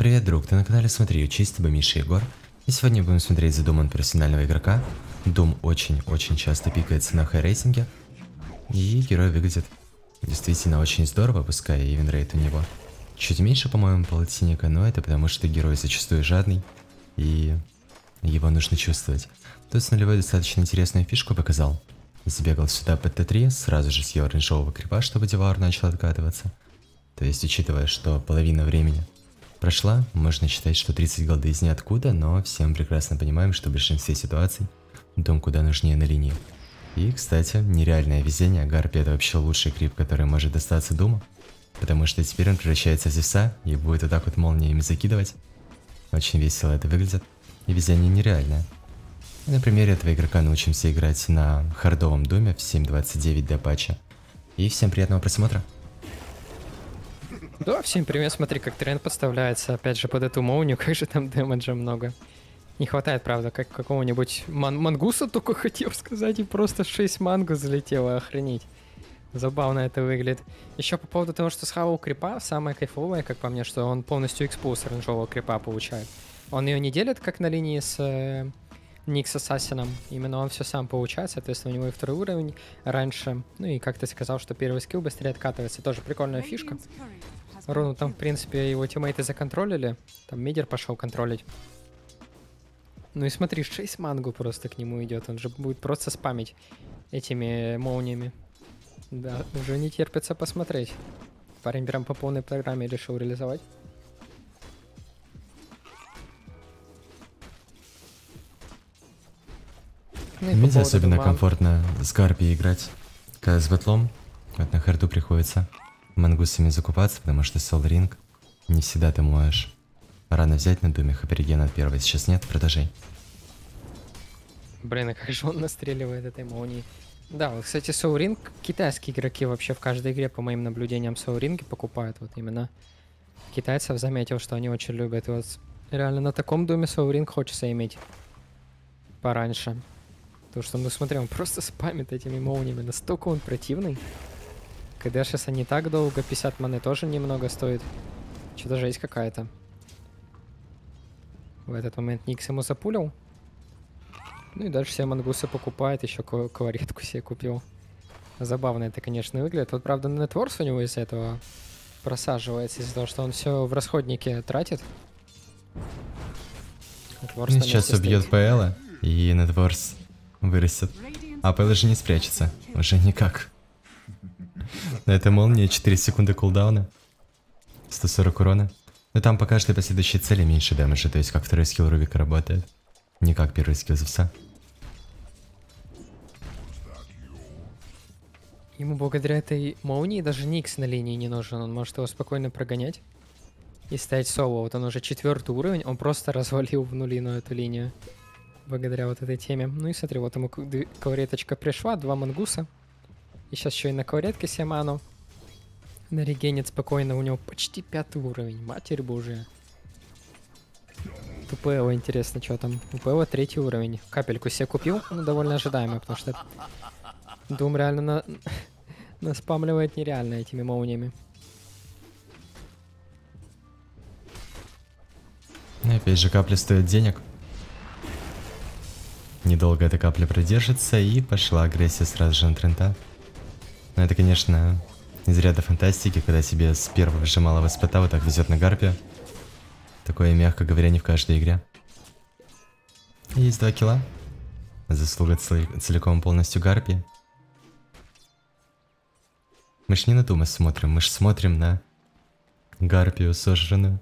Привет, друг, ты на канале Смотри, учись, с тобой Миша Егор. И сегодня будем смотреть за Думом профессионального игрока. Дум очень-очень часто пикается на хай-рейтинге. И герой выглядит действительно очень здорово, пускай и винрейт у него чуть меньше, по-моему, полотинника, но это потому, что герой зачастую жадный, и его нужно чувствовать. Тут с нулевой достаточно интересную фишку показал. Забегал сюда под Т3, сразу же съел оранжевого крипа, чтобы Devour начал откатываться. То есть, учитывая, что половина времени прошла, можно считать, что 30 голды из ниоткуда, но всем прекрасно понимаем, что в большинстве ситуаций дом куда нужнее на линии. И, кстати, нереальное везение, Гарпи это вообще лучший крип, который может достаться Думу. Потому что теперь он превращается в Зевса и будет вот так вот молниями закидывать. Очень весело это выглядит. И везение нереальное. На примере этого игрока научимся играть на хардовом доме в 7.29 до патча. И всем приятного просмотра. Да, всем привет, смотри, как тренд подставляется, опять же, под эту моуню, как же там дэмэджа много. Не хватает, правда, как какого-нибудь ман мангуса только хотел сказать, и просто 6 мангу залетело, охренеть. Забавно это выглядит. Еще по поводу того, что схавал крипа, самое кайфовое, как по мне, что он полностью экспоз оранжевого крипа получает. Он ее не делит, как на линии с э, Никс Ассасином. Именно он все сам получает, соответственно, у него и второй уровень раньше. Ну и как ты сказал, что первый скилл быстрее откатывается. Тоже прикольная фишка. Руну там, в принципе, его тиммейты законтролили. Там мидер пошел контролить. Ну и смотри, 6 мангу просто к нему идет. Он же будет просто спамить этими молниями. Да, уже не терпится посмотреть. Парень прям по полной программе решил реализовать. Ну, Мне особенно дома... комфортно с Гарпи играть, когда с батлом. Вот на харду приходится мангусами закупаться, потому что Сол Ринг не всегда ты можешь рано взять на думе Хапериген от первого. Сейчас нет продажей. Блин, а как же он настреливает этой молнией. Да, вот, кстати, Soul китайские игроки вообще в каждой игре, по моим наблюдениям, Soul покупают. Вот именно китайцев заметил, что они очень любят. И вот реально на таком доме Soul хочется иметь пораньше. Потому что, ну смотри, он просто спамит этими молниями. Настолько он противный. КД не так долго, 50 маны тоже немного стоит. Что-то жесть какая-то. В этот момент Никс ему запулил. Ну и дальше все мангусы покупает, еще колоретку себе купил. Забавно это, конечно, выглядит. Вот, правда, нетворс у него из-за этого просаживается, из-за того, что он все в расходнике тратит. Ну, сейчас убьет ПЛ, и нетворс вырастет. А ПЛ же не спрячется. Уже никак. На этой молнии 4 секунды кулдауна. 140 урона. Но там пока что последующие цели меньше дэмэджа, то есть как второй скилл Рубика работает. Не как первый скилл Зевса. Ему благодаря этой молнии даже Никс на линии не нужен. Он может его спокойно прогонять и ставить соло. Вот он уже четвертый уровень, он просто развалил в нулину эту линию. Благодаря вот этой теме. Ну и смотри, вот ему кавреточка пришла, два мангуса. И сейчас еще и на кавретке себе ману. Нарегенит спокойно, у него почти пятый уровень, матерь божия. У ПЛ интересно, что там. ПЛ третий уровень. Капельку себе купил, ну довольно ожидаемо, потому что Дум реально на... наспамливает нереально этими молниями. И опять же, капля стоит денег. Недолго эта капля продержится, и пошла агрессия сразу же на Трента. Но это, конечно, из ряда фантастики, когда тебе с первого же малого спота вот так везет на гарпе. Такое, мягко говоря, не в каждой игре. Есть два килла. Заслуга целиком полностью гарпи. Мы ж не на Дума смотрим, мы ж смотрим на Гарпию сожранную.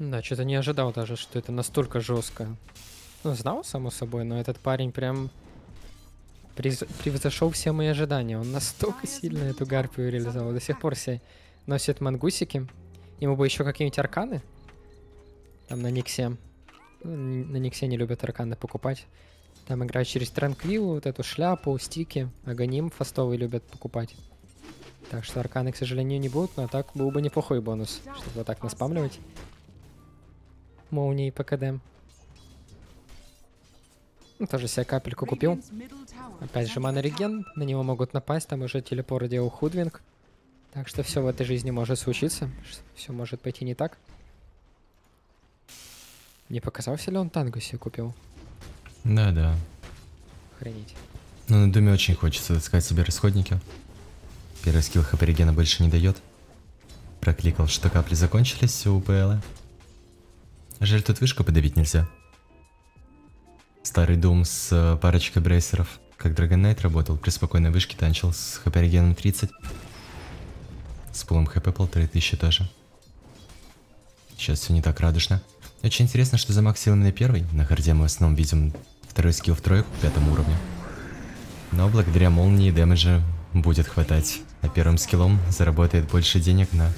Да, что-то не ожидал даже, что это настолько жестко. Ну, знал, само собой, но этот парень прям превзошел все мои ожидания. Он настолько сильно эту гарпию реализовал. До сих пор все носит мангусики. Ему бы еще какие-нибудь арканы. Там на Никсе. На Никсе не любят арканы покупать. Там играют через Транквилу, вот эту шляпу, стики. Аганим фастовый любят покупать. Так что арканы, к сожалению, не будут, но так был бы неплохой бонус, чтобы вот так наспамливать. Молнии ПКД. Ну, тоже себе капельку купил. Опять же, мана реген. На него могут напасть, там уже телепорт делал Худвинг. Так что все в этой жизни может случиться. Все может пойти не так. Не показался ли он танго себе купил? Да, да. Охренеть. Но на Думе очень хочется таскать себе расходники. Первый скилл Хаперигена больше не дает. Прокликал, что капли закончились у ПЛ. Жаль, тут вышку подавить нельзя. Старый Дум с э, парочкой брейсеров, как Knight работал, при спокойной вышке танчил с Хаперигеном 30. С пулом хп полторы тысячи тоже. Сейчас все не так радужно. Очень интересно, что замаксил именно первый. На харде мы в основном видим второй скилл в тройку к пятому уровню. Но благодаря молнии дэмэджа будет хватать. А первым скиллом заработает больше денег на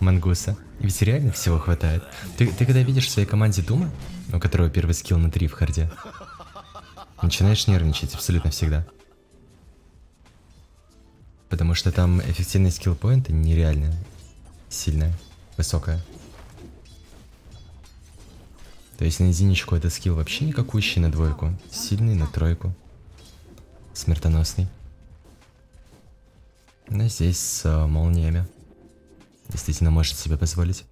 Мангуса. Ведь реально всего хватает. Ты, ты когда видишь в своей команде Дума, у которого первый скилл на 3 в харде, начинаешь нервничать абсолютно всегда. Потому что там эффективность скиллпоинта нереально сильная, высокая. То есть на единичку это скилл вообще никакущий на двойку, сильный на тройку, смертоносный. Но здесь с э, молниями действительно может себе позволить.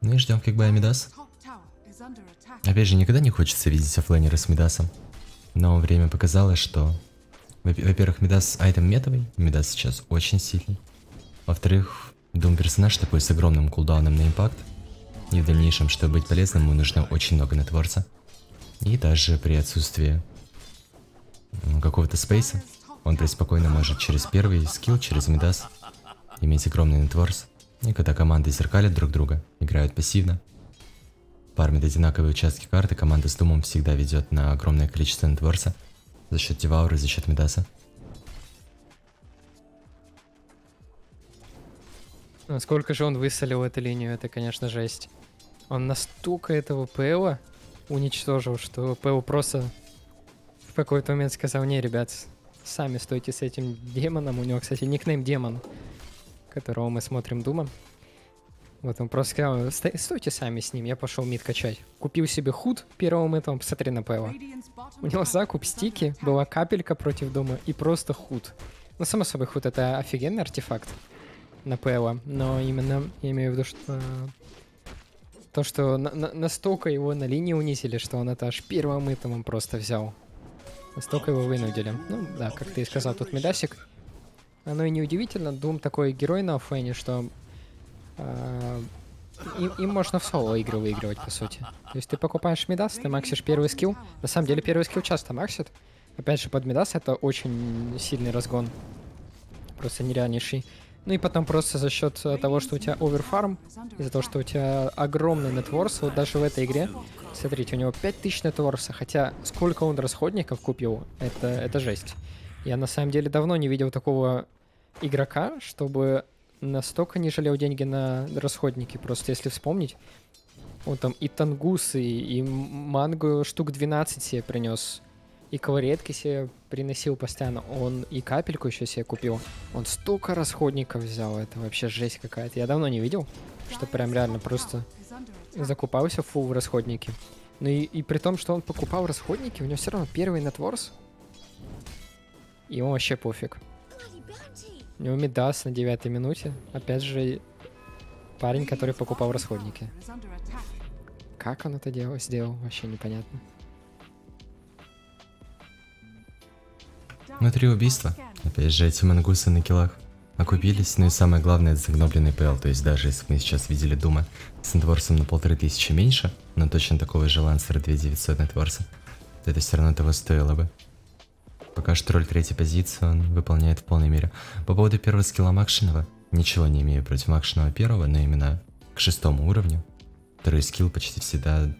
Ну и ждем как бы Амидас. Опять же, никогда не хочется видеть оффлейнера с Мидасом. Но время показало, что... Во-первых, Мидас айтем метовый, Мидас сейчас очень сильный. Во-вторых, Дум персонаж такой с огромным кулдауном на импакт. И в дальнейшем, чтобы быть полезным, ему нужно очень много нетворса. И даже при отсутствии какого-то спейса, он преспокойно может через первый скилл, через Мидас, иметь огромный нетворс. И когда команды зеркалят друг друга, играют пассивно, Пармит одинаковые участки карты, команда с Думом всегда ведет на огромное количество нетворса за счет Девауры, за счет Медаса. Насколько же он высолил эту линию, это, конечно, жесть. Он настолько этого ПЛа уничтожил, что ПЛ просто в какой-то момент сказал, не, ребят, сами стойте с этим демоном. У него, кстати, никнейм демон, которого мы смотрим Дума. Вот он просто сказал, стойте сами с ним, я пошел мид качать. Купил себе худ первым этим, посмотри на Пэла. У него закуп стики, была капелька против дома и просто худ. Ну, само собой, худ это офигенный артефакт на Пэла, но именно я имею в виду, что то, что на на настолько его на линии унизили, что он это аж первым он просто взял. Настолько его вынудили. Ну, да, как ты и сказал, тут медасик. Оно и не удивительно, Дум такой герой на оффейне, что им, им можно в соло игры выигрывать, по сути. То есть ты покупаешь Мидас, ты максишь первый скилл. На самом деле первый скилл часто максит. Опять же, под Мидас это очень сильный разгон. Просто нереальнейший. Ну и потом просто за счет того, что у тебя оверфарм, из-за того, что у тебя огромный нетворс, вот даже в этой игре, смотрите, у него 5000 нетворса, хотя сколько он расходников купил, это, это жесть. Я на самом деле давно не видел такого игрока, чтобы настолько не жалел деньги на расходники. Просто если вспомнить, он там и тангусы, и мангу штук 12 себе принес. И колоретки себе приносил постоянно. Он и капельку еще себе купил. Он столько расходников взял. Это вообще жесть какая-то. Я давно не видел, что прям реально просто закупался фул в расходники. Ну и, и при том, что он покупал расходники, у него все равно первый нетворс. И он вообще пофиг. У него на девятой минуте. Опять же, парень, который покупал расходники. Как он это делал, сделал, вообще непонятно. Внутри убийства. Опять же, эти мангусы на килах окупились, ну и самое главное, это загнобленный ПЛ, то есть даже если мы сейчас видели Дума с нетворсом на полторы тысячи меньше, но точно такого же лансера 2900 нетворса, то это все равно того стоило бы. Пока что роль третьей позиции он выполняет в полной мере. По поводу первого скилла Макшинова, ничего не имею против Макшинова первого, но именно к шестому уровню. Второй скилл почти всегда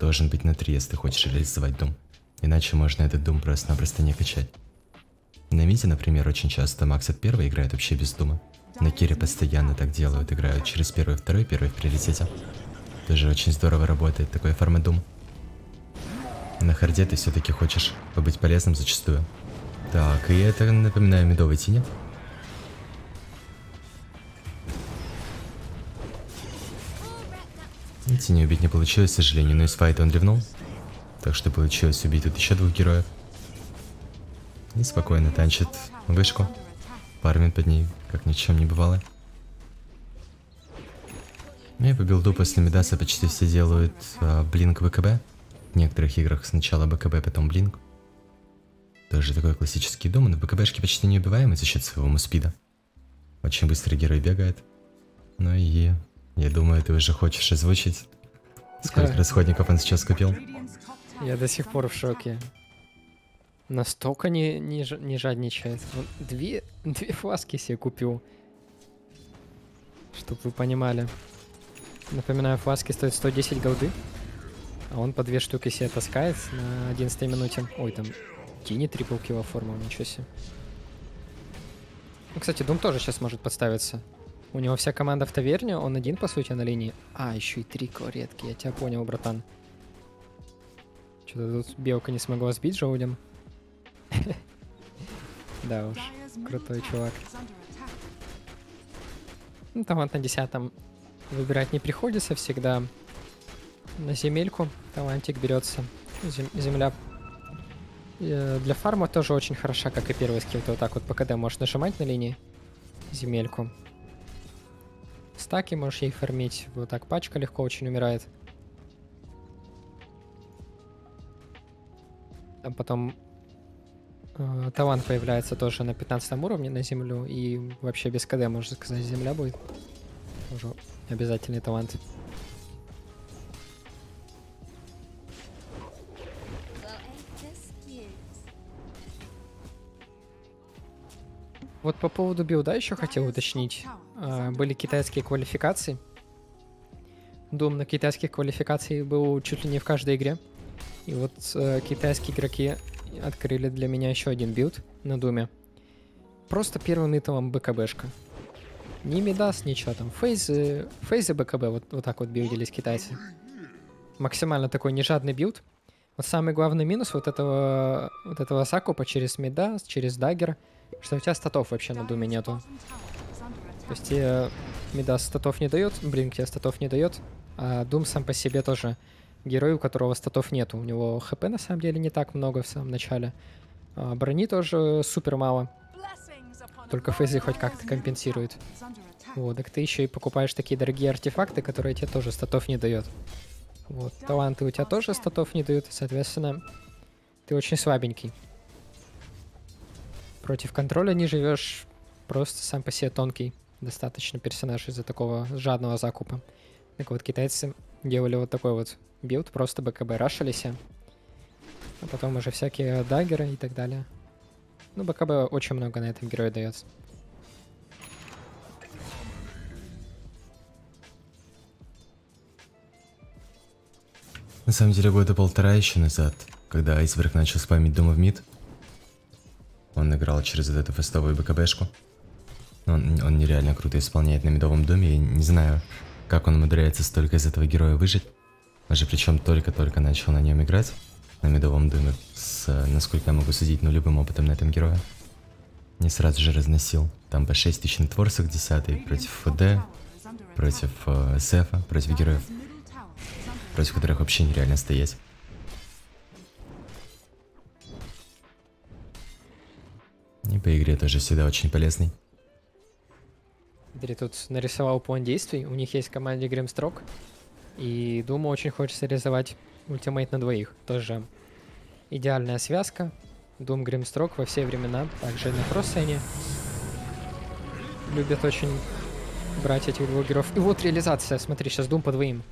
должен быть на 3, если ты хочешь реализовать дум. Иначе можно этот дум просто-напросто не качать. На миде, например, очень часто Макс от первого играет вообще без дума. На Кире постоянно так делают, играют через первый, второй, первый в приоритете. Тоже очень здорово работает такой формат дума. На харде ты все-таки хочешь побыть полезным зачастую. Так, и это, напоминаю, медовый тени. Тени убить не получилось, к сожалению, но из файта он ревнул. Так что получилось убить тут еще двух героев. И спокойно танчит вышку. фармит под ней, как ни в чем не бывало. Ну и по билду после Медаса почти все делают а, блинк БКБ. В некоторых играх сначала БКБ, потом блинк. Тоже такой классический дом, но БКБшки почти неубиваемый за счет своего муспида. Очень быстро герой бегает. Ну и я думаю, ты уже хочешь озвучить, сколько Да. расходников он сейчас купил. Я до сих пор в шоке. Настолько не, не, не жадничает. Он две, две фласки себе купил. Чтоб вы понимали. Напоминаю, фласки стоят 110 голды. А он по две штуки себе таскает на 11 минуте. Ой, там Тини трипл килл оформил, ничего себе. Ну, кстати, Дум тоже сейчас может подставиться. У него вся команда в таверне, он один, по сути, на линии. А, еще и три редкие, я тебя понял, братан. Что-то тут белка не смогла сбить желудем. Да уж, крутой чувак. Ну, талант на десятом выбирать не приходится всегда. На земельку талантик берется. Зем- земля э, для фарма тоже очень хороша, как и первый скилл. Ты вот так вот по КД можешь нажимать на линии земельку. Стаки можешь ей фармить. Вот так пачка легко очень умирает. Там потом э, талант появляется тоже на 15 уровне на землю. И вообще без КД, можно сказать, земля будет. Тоже обязательный талант. Вот по поводу билда еще хотел уточнить. А, Были китайские квалификации. Дум на китайских квалификациях был чуть ли не в каждой игре. И вот э, китайские игроки открыли для меня еще один билд на Думе. Просто первым итемом БКБшка. Ни Мидас, ничего там. Фейзы, фейзы БКБ вот, вот так вот билдились китайцы. Максимально такой нежадный билд. Вот самый главный минус вот этого, вот этого закупа через Мидас, через Даггер, что у тебя статов вообще на Думе нету. То есть тебе Мидас статов не дает, Blink тебе статов не дает, а Дум сам по себе тоже герой, у которого статов нету. У него хп на самом деле не так много в самом начале. А брони тоже супер мало. Только фейзы хоть как-то компенсируют. Вот, так ты еще и покупаешь такие дорогие артефакты, которые тебе тоже статов не дает. Вот, таланты у тебя тоже статов не дают, соответственно, ты очень слабенький. Против контроля не живешь, просто сам по себе тонкий достаточно персонаж из-за такого жадного закупа. Так вот, китайцы делали вот такой вот билд, просто БКБ рашились, а потом уже всякие даггеры и так далее. Ну, БКБ очень много на этом герое дает. На самом деле года полтора еще назад, когда Айсберг начал спамить Дума в мид, он играл через вот эту фестовую БКБшку. Он, он нереально круто исполняет на медовом доме, я не знаю, как он умудряется столько из этого героя выжить. Он же причем только-только начал на нем играть, на медовом доме, с, насколько я могу судить, нулевым опытом на этом герое. Не сразу же разносил. Там по 6 тысяч на творсах 10 против ФД, против э, Сефа, против героев, против которых вообще нереально стоять. И по игре тоже всегда очень полезный. Смотри, тут нарисовал план действий. У них есть в команде Гримстрок. И думаю, очень хочется реализовать ультимейт на двоих. Тоже идеальная связка. Дум Гримстрок во все времена, также на кроссене. Любят очень брать этих двух героев. И вот реализация, смотри, сейчас Дум по двоим.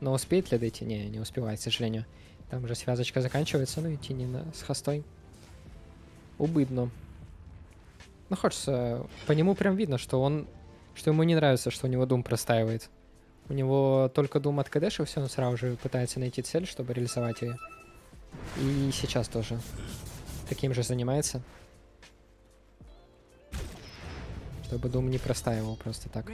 Но успеет ли дойти? Не, не успевает, к сожалению. Там уже связочка заканчивается, ну идти не на, с хостой. Убыдно. Ну, хочется... По нему прям видно, что он... Что ему не нравится, что у него Дум простаивает. У него только Дум от КДшился, он сразу же пытается найти цель, чтобы реализовать ее. И сейчас тоже таким же занимается. Чтобы Дум не простаивал просто так.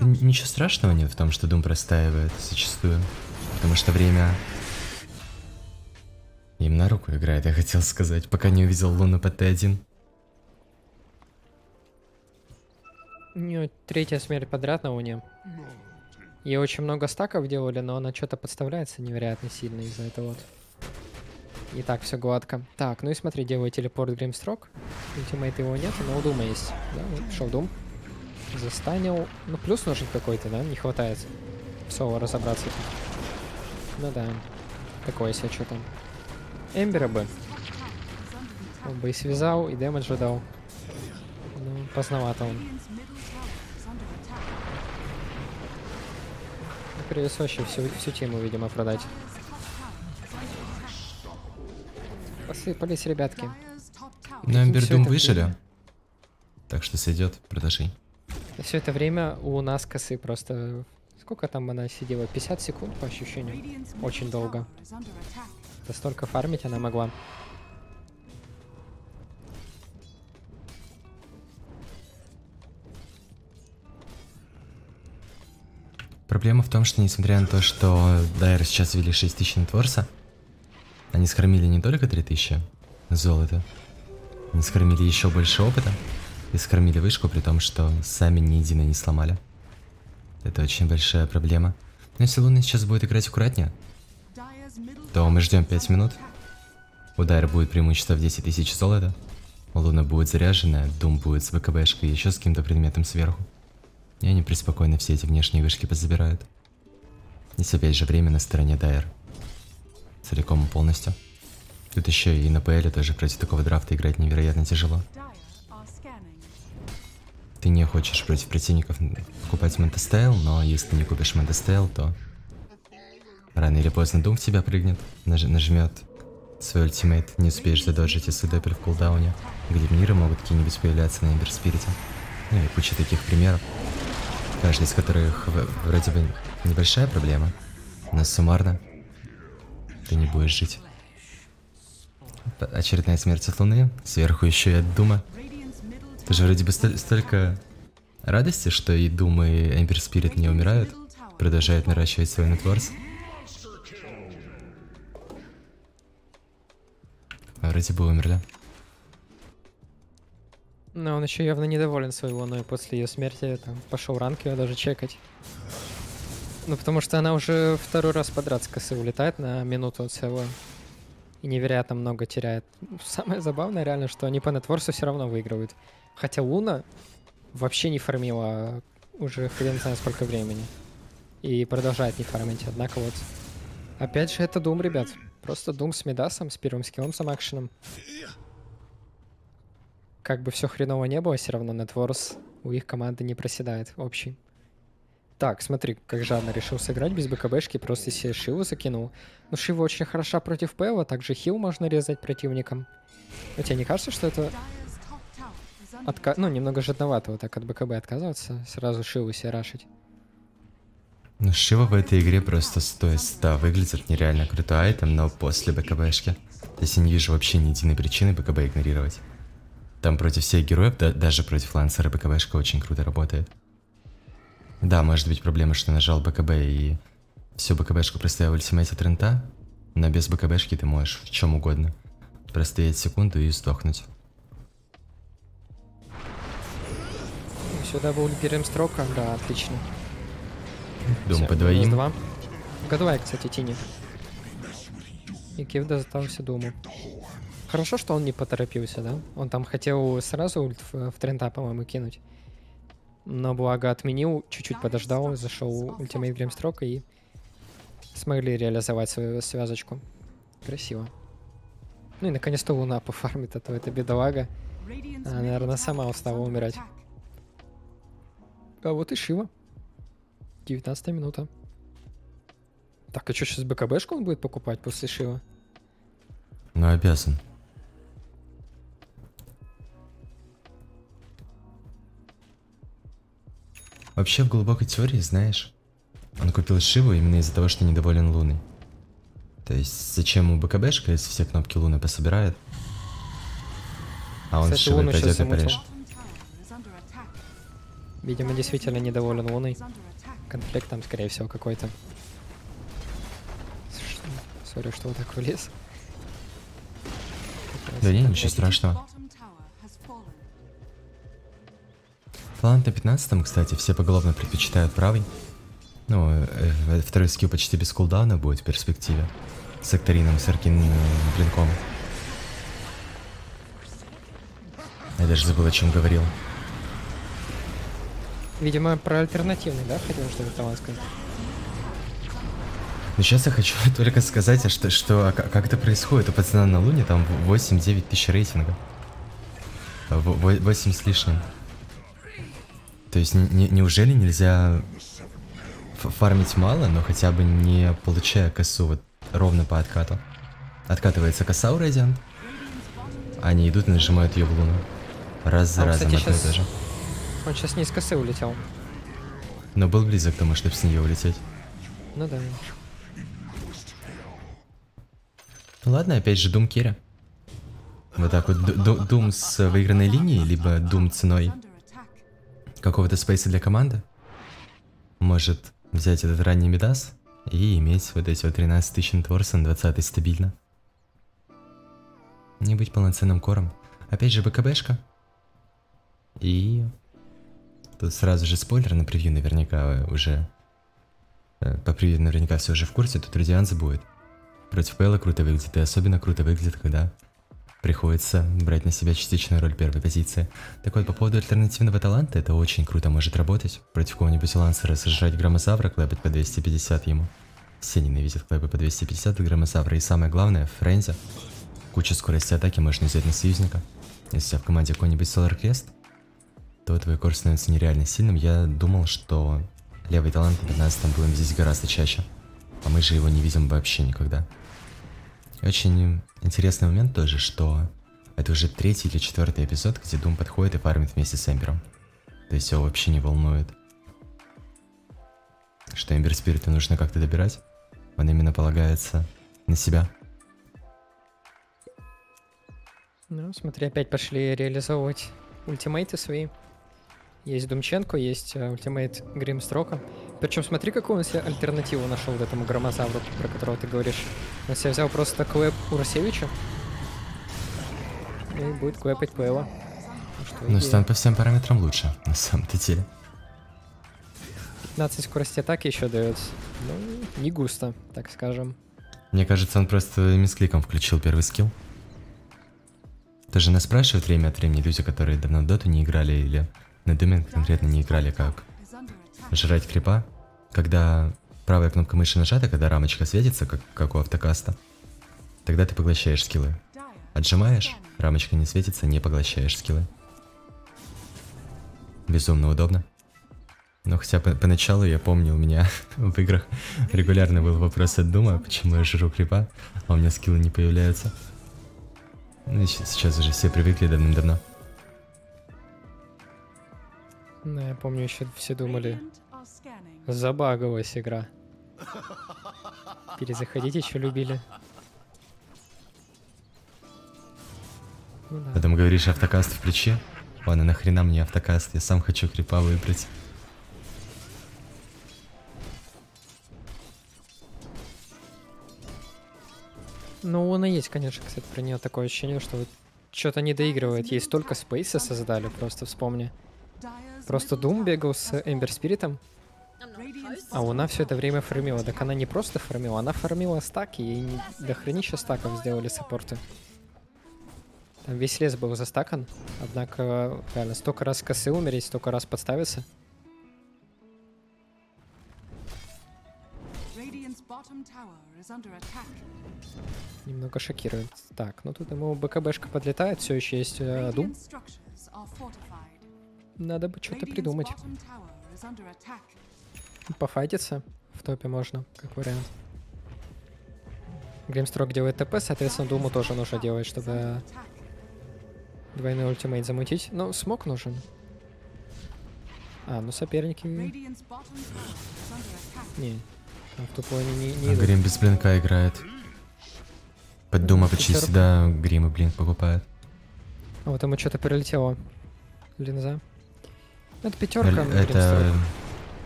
Н- Ничего страшного нет в том, что Дум простаивает зачастую. Потому что время им на руку играет, я хотел сказать, пока не увидел Луну по Т1. У третья смерть подряд на Уне. Ей очень много стаков делали, но она что-то подставляется невероятно сильно из-за этого вот. Не так все гладко. Так, ну и смотри, делаю телепорт Гримстрок. Ультимейта его нет, но у Дума есть. Да, вот шел Дум. Застанил. Ну, плюс нужен какой-то, да? Не хватает. В соло разобраться. Ну да. Такое себе что там. Эмбера бы. Он бы и связал, и дэмэджа дал. Ну, поздновато он. Ну, Придется вообще всю, всю тему, видимо, продать. Посыпались, ребятки. Но Эмбер всё Дум это выжили. время- Так что сойдет, продажи. Все это время у нас косы просто... Сколько там она сидела? 50 секунд по ощущениям? Очень долго. Это столько фармить она могла. Проблема в том, что несмотря на то, что Дайр сейчас ввели 6000 нетворса, они скормили не только 3000 золота, они скормили еще больше опыта и скормили вышку, при том, что сами ни едино не сломали. Это очень большая проблема. Но если Луна сейчас будет играть аккуратнее, то мы ждем 5 минут. У Дайра будет преимущество в 10 тысяч золота. Луна будет заряженная, Дум будет с ВКБшкой и еще с каким-то предметом сверху. И они преспокойно все эти внешние вышки позабирают. Здесь опять же время на стороне Dire. Целиком и полностью. Тут еще и на ПЛ тоже против такого драфта играть невероятно тяжело. Ты не хочешь против противников покупать Manta Style, но если не купишь Монтестейл, то рано или поздно Дум в тебя прыгнет, наж нажмет свой ультимейт, не успеешь задоджить, если доппель в кулдауне, миры могут какие-нибудь появляться на Эмбер Спирите. Ну и куча таких примеров, каждый из которых вроде бы небольшая проблема, но суммарно ты не будешь жить. Очередная смерть от Луны, сверху еще и от Дума. Тоже вроде бы столь- столько радости, что и Дум, и Эмбер Спирит не умирают, продолжают наращивать свой нетворс. Вроде бы умерли. Но он еще явно недоволен своей луной после ее смерти. Там пошел ранг ее даже чекать. Ну, потому что она уже второй раз подряд с косы улетает на минуту целую. И невероятно много теряет. Самое забавное реально, что они по нетворсу все равно выигрывают. Хотя Луна вообще не фармила уже хрен знает сколько времени. И продолжает не фармить. Однако вот... Опять же, это Дум, ребят. Просто Дум с Медасом, с первым скиллом, с акшеном. Как бы все хреново не было, все равно нетворс у их команды не проседает общий. Так, смотри, как жадно решил сыграть без БКБшки, просто себе Шиву закинул. Ну, Шива очень хороша против Пэва, также хил можно резать противникам. Но тебе не кажется, что это отка... ну, немного жадновато вот так от БКБ отказываться, сразу Шиву себе рашить? Ну, Шива в этой игре просто стоит, да, выглядит нереально крутой айтем, но после БКБшки. То есть я не вижу вообще ни единой причины БКБ игнорировать. Там против всех героев, да, даже против Лансера БКБшка очень круто работает. Да, может быть проблема, что нажал БКБ и всю БКБшку простоял в ультимейте Трента, но без БКБшки ты можешь в чем угодно простоять секунду и сдохнуть. Ну, Сюда был берем строка, да, отлично. Всё, по двоим. Два. Годовая, кстати, Тини. И Кив достался Думу. Хорошо, что он не поторопился, да? Он там хотел сразу ульт в, в Трента, по-моему, кинуть. Но благо отменил, чуть-чуть подождал, зашел ультимейт Гримстрока и смогли реализовать свою связочку. Красиво. Ну и наконец-то Луна пофармит, а то это бедолага. Она, наверное, сама устала умирать. А вот и Шива. 19 минута. Так, а что, сейчас БКБшку он будет покупать после Шива? Ну, обязан. Вообще, в глубокой теории, знаешь, он купил Шиву именно из-за того, что недоволен Луной. То есть, зачем ему БКБшка, если все кнопки Луны пособирает? А он Кстати, с Шивой пойдет и порежет. Видимо, действительно недоволен Луной. Конфликт там, скорее всего, какой-то. Сори, что вот так раз Да не, ничего страшного. Талант на 15 кстати, все поголовно предпочитают правый. Ну, э, э, второй скилл почти без кулдауна будет в перспективе. с Акторином, с Аркин Блинком. Я даже забыл, о чем говорил. Видимо, про альтернативный, да, хотел что-то там сказать? Ну сейчас я хочу только сказать, а что, что а как это происходит. У пацана на Луне там 8-9 тысяч рейтинга. 8 с лишним. То есть не, неужели нельзя фармить мало, но хотя бы не получая косу вот ровно по откату? Откатывается коса у Радиант, они идут и нажимают ее в луну. Раз за а, разом кстати, одно и то же. Он сейчас не из косы улетел. Но был близок к тому, чтобы с нее улететь. Ну да. Ладно, опять же, Дум Керри. Вот так вот, Дум с выигранной линией, либо Дум ценой какого-то спейса для команды. Может взять этот ранний Медас и иметь вот эти вот 13 тысяч Нетворса 20 стабильно. Не быть полноценным кором. Опять же, БКБшка. И Тут сразу же спойлер на превью наверняка уже... Э, по превью наверняка все уже в курсе, тут Радианс будет. Против Пэла круто выглядит, и особенно круто выглядит, когда приходится брать на себя частичную роль первой позиции. Так вот, по поводу альтернативного таланта, это очень круто может работать. Против кого-нибудь лансера сожрать громозавра, клэпать по 250 ему. Все ненавидят клэпы по 250 от громозавра, и самое главное, в френзе. Куча скорости атаки можно взять на союзника. Если в команде какой-нибудь Solar Crest, то твой кор становится нереально сильным. Я думал, что левый талант в 15 будем здесь гораздо чаще. А мы же его не видим вообще никогда. Очень интересный момент тоже, что это уже третий или четвертый эпизод, где Дум подходит и фармит вместе с Эмбером. То есть его вообще не волнует, что Эмбер Спириту нужно как-то добирать. Он именно полагается на себя. Ну, смотри, опять пошли реализовывать ультимейты свои. Есть Думченко, есть э, ультимейт Гримстрока. Причем смотри, какую он себе альтернативу нашел вот этому громозавру, про которого ты говоришь. Он себе взял просто клэп Урасевича. И будет клэпать Пэла. Ну, ну стан по всем параметрам лучше, на самом-то деле. 15 скорости атаки еще дается. Ну, не густо, так скажем. Мне кажется, он просто мискликом включил первый скилл. Тоже нас спрашивают время от времени люди, которые давно в доту не играли или на Думе конкретно не играли как жрать крипа, когда правая кнопка мыши нажата, когда рамочка светится, как, как у автокаста, тогда ты поглощаешь скиллы. Отжимаешь, рамочка не светится, не поглощаешь скиллы. Безумно удобно. Но хотя по поначалу я помню, у меня в играх регулярно был вопрос от Дума, почему я жру крипа, а у меня скиллы не появляются. Ну, сейчас уже все привыкли давным-давно. Ну, я помню, еще все думали, забагалась игра. Перезаходить еще любили. Ну, да. Потом говоришь, автокаст включи. Ладно, нахрена мне автокаст, я сам хочу крипа выбрать. Ну, он и есть, конечно, кстати, про нее такое ощущение, что вот что-то не доигрывает. Ей столько спейса создали, просто вспомни. Просто Дум бегал с Эмбер Спиритом, а Луна все это время фармила. Так она не просто фармила, она фармила стаки, и не... до хренища стаков сделали саппорты. Там весь лес был застакан, однако реально столько раз косы умереть, столько раз подставиться. Немного шокирует. Так, ну тут ему БКБшка подлетает, все еще есть э, Дум. Надо бы что-то придумать. Пофайтиться в топе можно, как вариант. Гримстрок делает ТП, соответственно, Думу тоже нужно делать, чтобы двойной ультимейт замутить. Но смог нужен. А, ну соперники... Не, там в тупо они не, не а Грим без блинка играет. Под Дума почти всегда Грим и блинк покупает. А вот ему что-то прилетело. Линза. Это пятерка. Это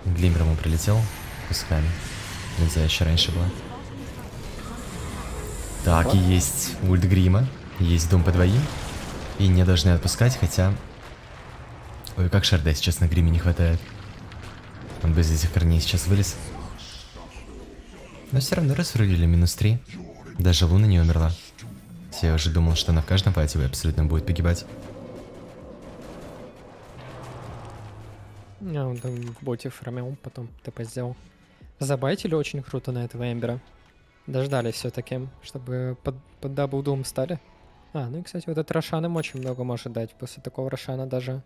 Глиммер ему прилетел кусками. Нельзя еще раньше было. Так, вот. и есть ульт Грима. Есть дом по двоим. И не должны отпускать, хотя... Ой, как Шарда сейчас на Гриме не хватает. Он бы из этих корней сейчас вылез. Но все равно разрулили минус 3. Даже Луна не умерла. Я уже думал, что она в каждом файте абсолютно будет погибать. А, он там в боте фармил, потом ТП сделал. Забайтили очень круто на этого Эмбера. Дождались все-таки, чтобы под, под double Doom стали. А, ну и, кстати, вот этот Рошан им очень много может дать. После такого Рошана даже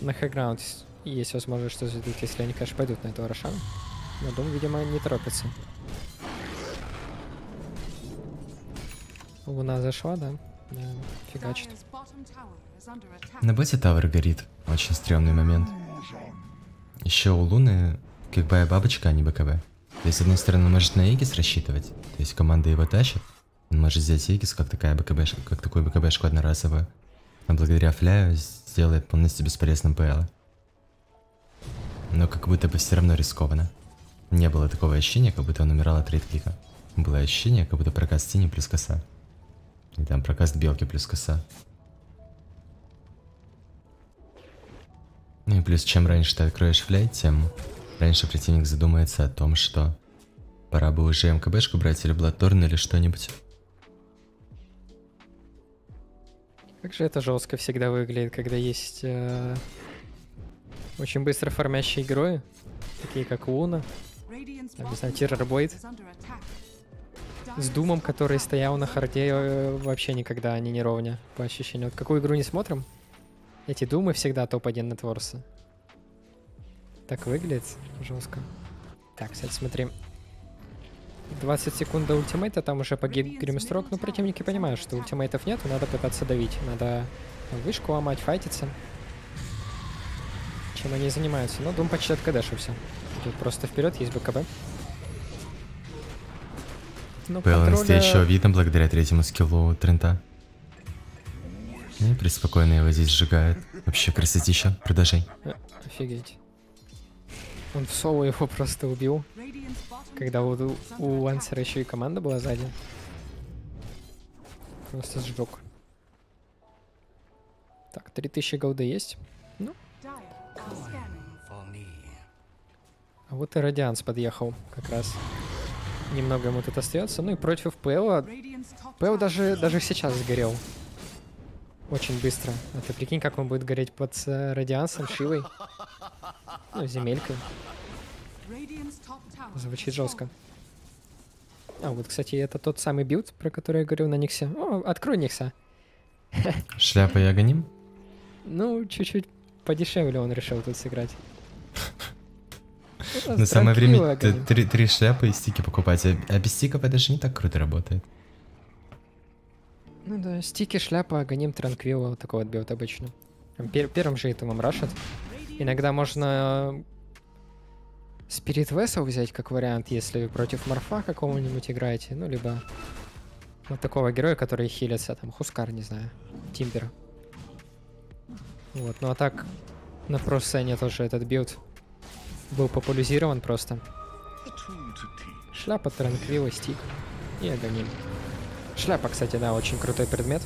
на хайграунд есть возможность, что зайдут, если они, конечно, пойдут на этого Рошана. Но Дум, видимо, не торопится. Луна зашла, да? Да, фигачит. На боте Тавр горит. Очень стрёмный момент. Еще у Луны кикбая бабочка, а не БКБ. То есть, с одной стороны, он может на Эгис рассчитывать. То есть, команда его тащит. Он может взять Эгис как, такая БКБ, как такую БКБшку одноразовую. А благодаря фляю сделает полностью бесполезным ПЛ. Но как будто бы все равно рискованно. Не было такого ощущения, как будто он умирал от рейдклика. Было ощущение, как будто прокаст тени плюс коса. И там прокаст белки плюс коса. Ну и плюс, чем раньше ты откроешь фляй, тем раньше противник задумается о том, что пора бы уже МКБшку брать или Бладторн или что-нибудь. Как же это жестко всегда выглядит, когда есть э, очень быстро формящие герои, такие как Луна, там, не Террорбойд, с Думом, который стоял на харде э, вообще никогда, они не ровня, по ощущению. Вот какую игру не смотрим, эти Думы всегда топ-1 на Творса. Так выглядит жестко. Так, кстати, смотри. 20 секунд до ультимейта, там уже погиб Гримстрок, но противники понимают, что ультимейтов нет, надо пытаться давить. Надо вышку ломать, файтиться. Чем они занимаются. Ну, Дум почти откадешился. Тут просто вперед, есть БКБ. Ну, контроля... еще видно благодаря третьему скиллу Трента. И преспокойно его здесь сжигает. Вообще красотища. Продолжай. А, офигеть. Он в соло его просто убил. Когда у, у Лансера еще и команда была сзади. Просто сжег. Так, 3000 голды есть. Ну. А вот и Радианс подъехал как раз. Немного ему тут остается. Ну и против ПЛ. ПЛ даже, даже сейчас сгорел. Очень быстро. А ты прикинь, как он будет гореть под э, Радиансом, Шивой. Ну, земелькой. Звучит жестко. А, вот, кстати, это тот самый билд, про который я говорил на Никсе. О, открой Никса. Шляпа и аганим? Ну, чуть-чуть подешевле он решил тут сыграть. На самое время три шляпы и стики покупать, а, а без стиков это же не так круто работает. Ну да, стики, шляпа, аганим, транквилла, вот такой вот билд обычно. Пер первым же итемом рашат. Иногда можно Spirit Vessel взять как вариант, если против морфа какого-нибудь играете, ну, либо вот такого героя, который хилится, там, Хускар, не знаю, Тимбер. Вот, ну а так, на про-сцене тоже этот билд был популяризирован просто. Шляпа, Транквилла, Стик и Аганим. Шляпа, кстати, да, очень крутой предмет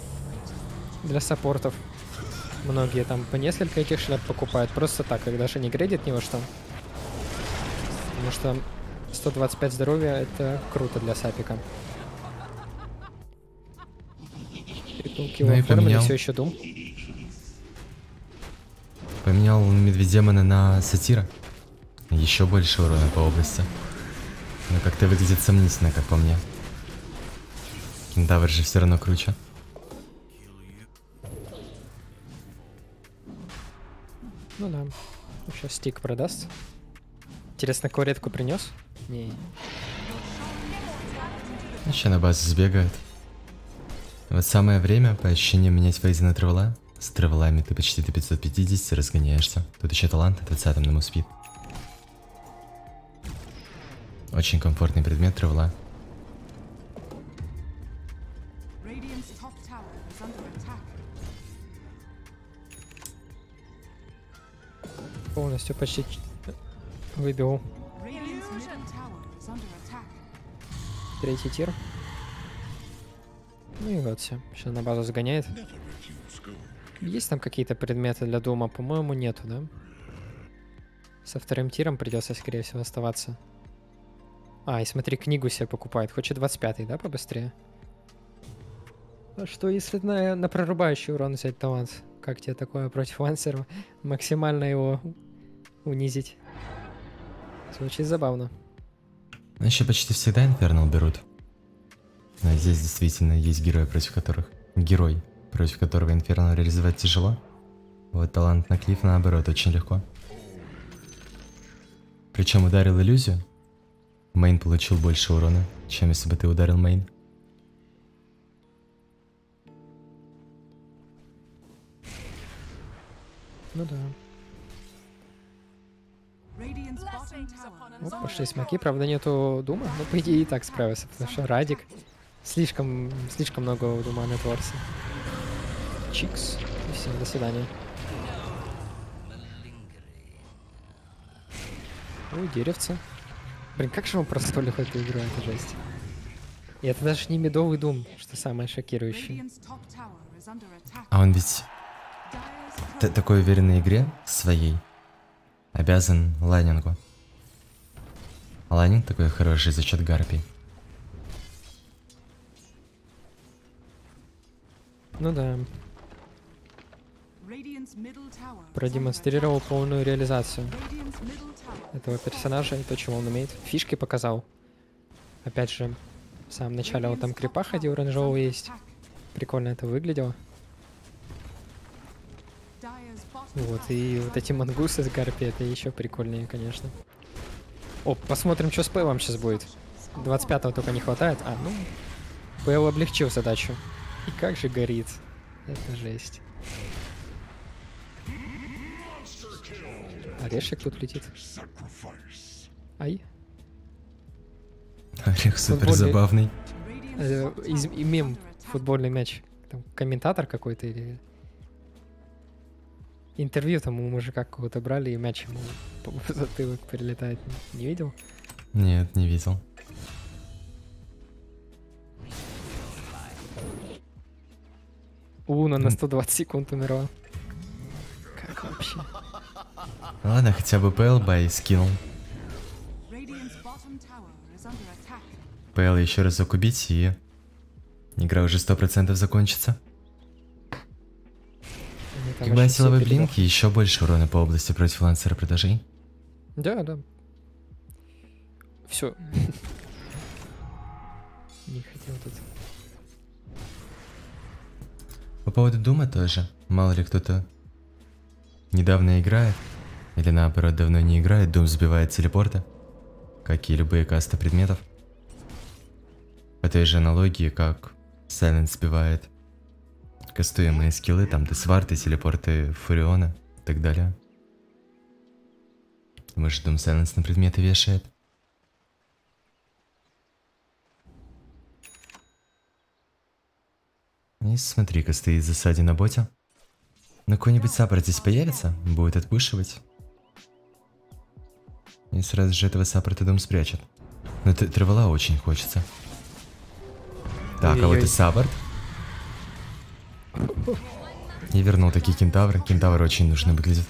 для саппортов. Многие там по несколько этих шляп покупают просто так, когда даже не грейдит ни во что. Потому что 125 здоровья это круто для сапика. ну и поменял. все еще дум. Поменял медведемона на сатира. Еще больше урона по области. Но как-то выглядит сомнительно, как по мне. Кентавр же все равно круче. Ну да. Сейчас стик продаст. Интересно, кларетку принес? Не. Еще на базу сбегают. Вот самое время, по ощущениям, менять фейзы на тревела. С тревелами ты почти до 550 разгоняешься. Тут еще талант 20 на муспид. Очень комфортный предмет тревела. Полностью почти Выбил. Третий тир. Ну и вот все. Сейчас на базу загоняет. Есть там какие-то предметы для дома? По-моему, нету, да? Со вторым тиром придется, скорее всего, оставаться. А, и смотри, книгу себе покупает. Хочет 25-й, да, побыстрее? А что, если на, на прорубающий урон взять талант? Как тебе такое против лансера? Максимально его унизить. Звучит забавно. Ну, еще почти всегда Инфернал берут. А здесь действительно есть герои, против которых... Герой, против которого Инфернал реализовать тяжело. Вот талант на Клифф, наоборот, очень легко. Причем ударил иллюзию. Мейн получил больше урона, чем если бы ты ударил мейн. Ну да. Вот пошли смоки, правда нету дума, но по идее и так справился, потому что Радик слишком, слишком много дума на Торсе. Чикс. И все, до свидания. Ой, деревце. Блин, как же он простой хоть эту игру, это жесть. И это даже не медовый дум, что самое шокирующее. А он ведь такой уверенной игре своей обязан лайнингу. А лайнинг такой хороший за счет гарпий. Ну да. Продемонстрировал полную реализацию этого персонажа и то, чего он умеет. Фишки показал. Опять же, в самом начале он там крипа ходил, оранжевого есть. Прикольно это выглядело. Вот, и вот эти мангусы с гарпи, это еще прикольнее, конечно. О, посмотрим, что с Пэлом сейчас будет. 25-го только не хватает. А, ну, Пэл облегчил задачу. И как же горит. Это жесть. Орешек тут летит. Ай. Орех супер забавный. Э, из, и мем футбольный мяч. Там комментатор какой-то или интервью там у мужика какого-то брали, и мяч ему в затылок прилетает. Не видел? Нет, не видел. Луна на 120 секунд умерла. Как вообще? Ладно, хотя бы ПЛ бай скинул. ПЛ еще разок убить и... Игра уже сто процентов закончится. Как бы силовой блинк и еще больше урона по области против лансера продажей. Да, да. Все. Не хотел тут. По поводу Дума тоже. Мало ли кто-то недавно играет, или наоборот давно не играет, Дум сбивает телепорта, как и любые касты предметов. По той же аналогии, как Silent сбивает кастуемые скиллы, там десварты, телепорты Фуриона и так далее. Мы же Doom Silence на предметы вешает. И смотри-ка, стоит в засаде на боте. На какой-нибудь саппорт здесь появится, будет отпушивать. И сразу же этого саппорта Дум спрячет. Но тревела очень хочется. Так, а вот и саппорт. Я вернул такие кентавры. Кентавры очень нужны выглядят.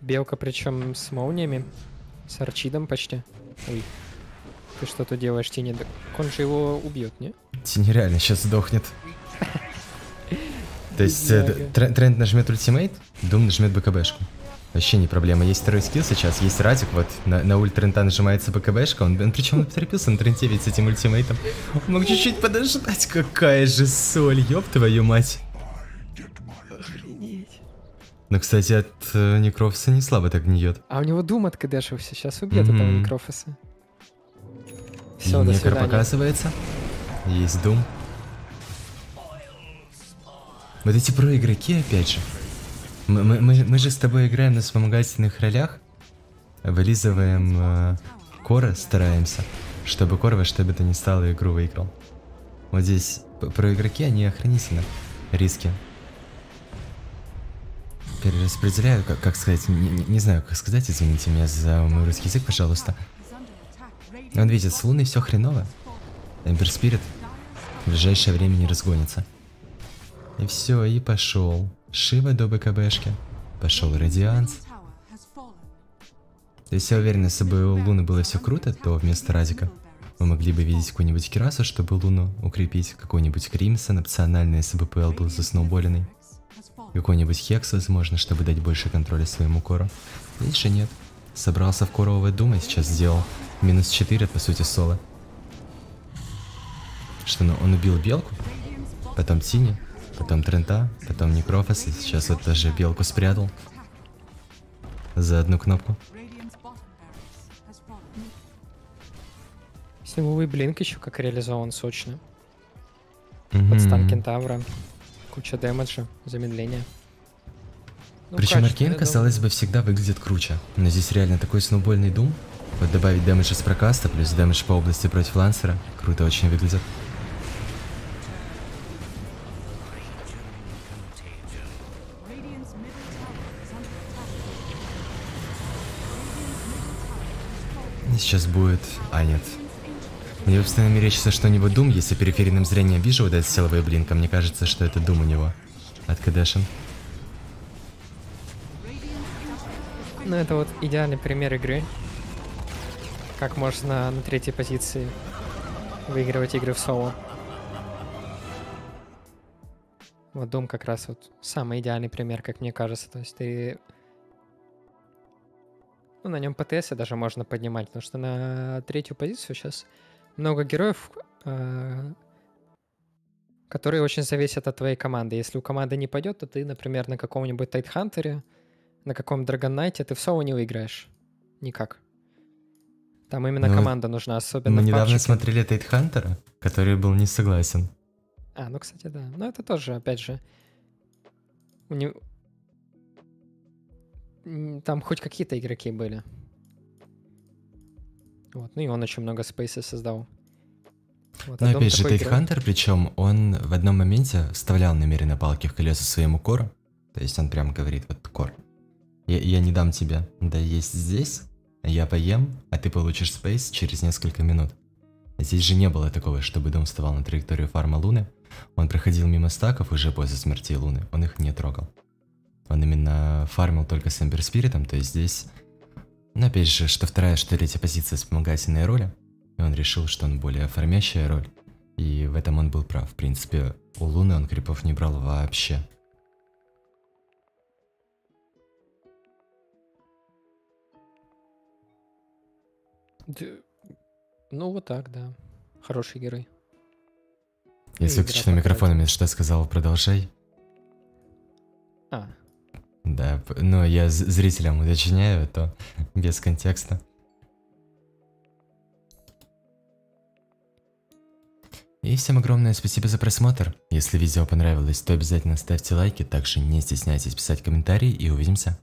Белка причем с молниями. С арчидом почти. Ой. Ты что то делаешь, Тини? Он же его убьет, не? Тини реально сейчас сдохнет. То есть э, тренд нажмет ультимейт, Дум нажмет БКБшку. Вообще не проблема. Есть второй скилл сейчас, есть Радик, вот на, на ульт Трента нажимается БКБшка, он, он причем поторопился на Тренте ведь с этим ультимейтом. Он мог чуть-чуть подождать, какая же соль, ёб твою мать. Ну, кстати, от э, Некрофоса не слабо так гниет. А у него Дум откадешился, сейчас убьет mm-hmm. этого Некрофоса. Все, до свидания. показывается. Есть Дум. Вот эти проигроки, опять же. Мы, мы, мы, же с тобой играем на вспомогательных ролях, вылизываем э, Кора, стараемся, чтобы Кор во что бы то ни стало игру выиграл. Вот здесь про игроки, они охранительно, риски. Перераспределяю, как, как сказать, не, не, не знаю, как сказать, извините меня за мой русский язык, пожалуйста. Он видит, с Луной все хреново. Эмбер Спирит в ближайшее время не разгонится. И все, и пошел. Шива до БКБшки. Пошел Радианс. Есть я уверен, если бы у Луны было все круто, то вместо Разика мы могли бы видеть какую-нибудь Кирасу, чтобы Луну укрепить, какой-нибудь Кримсон опциональный, если бы ПЛ был засноуболенный. Какой-нибудь Хекс, возможно, чтобы дать больше контроля своему кору. Здесь же нет. Собрался в корового дума, сейчас сделал минус 4, по сути, соло. Что, ну, он убил белку, потом Тини, потом Трента, потом Некрофос, и сейчас вот даже белку спрятал. За одну кнопку. Силовый блинк еще как реализован сочно. Мгм. Под стан кентавра. Куча дэмэджа, замедление. Ну, Причем Аркейн, казалось бы, всегда выглядит круче. Но здесь реально такой сноубольный дум. Вот добавить дэмэдж из прокаста, плюс дэмэдж по области против лансера. Круто очень выглядит. Сейчас будет... А, нет. Мне постоянно мерещится что-нибудь Дум, если периферийным зрением вижу вот этот силовой блинк, а мне кажется, что это Дум у него. От Кадешин. Ну, это вот идеальный пример игры. Как можно на третьей позиции выигрывать игры в соло. Вот Дом как раз вот самый идеальный пример, как мне кажется. То есть ты... Ну, на нем ПТС даже можно поднимать, потому что на третью позицию сейчас много героев, э, которые очень зависят от твоей команды. Если у команды не пойдет, то ты, например, на каком-нибудь Тайтхантере, на каком Драгонайте ты в соло не выиграешь. Никак. Там именно Ну, команда нужна, особенно Мы недавно смотрели Тейт Хантера, который был не согласен. А, ну, кстати, да. Но это тоже, опять же, у него... Там хоть какие-то игроки были. Вот, ну и он очень много спейса создал. Вот, Но а Дом опять же, Тейт. Хантер, причем он в одном моменте вставлял намеренно палки в колеса своему кору. То есть он прям говорит, вот кор, я, я не дам тебе доесть здесь, я поем, а ты получишь спейс через несколько минут. Здесь же не было такого, чтобы дом вставал на траекторию фарма Луны. Он проходил мимо стаков уже после смерти Луны, он их не трогал. Он именно фармил только с Эмбер Спиритом, то есть здесь... Ну, опять же, что вторая, что третья позиция вспомогательные роли. И он решил, что он более фармящая роль. И в этом он был прав. В принципе, у Луны он крипов не брал вообще. Ну, вот так, да. Хороший герой. Если игра выключено показывает. микрофоном, если что сказал, продолжай. А, Да, но я з- зрителям уточняю, то без контекста. И всем огромное спасибо за просмотр. Если видео понравилось, то обязательно ставьте лайки, также не стесняйтесь писать комментарии и увидимся.